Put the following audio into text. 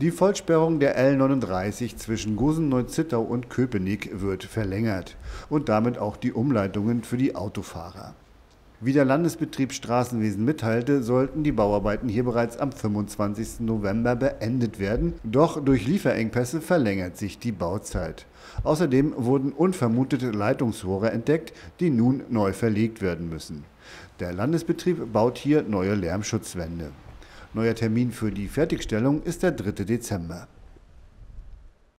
Die Vollsperrung der L39 zwischen Gosen-Neuzittau und Köpenick wird verlängert und damit auch die Umleitungen für die Autofahrer. Wie der Landesbetrieb Straßenwesen mitteilte, sollten die Bauarbeiten hier bereits am 25. November beendet werden, doch durch Lieferengpässe verlängert sich die Bauzeit. Außerdem wurden unvermutete Leitungsrohre entdeckt, die nun neu verlegt werden müssen. Der Landesbetrieb baut hier neue Lärmschutzwände. Neuer Termin für die Fertigstellung ist der 3. Dezember.